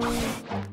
you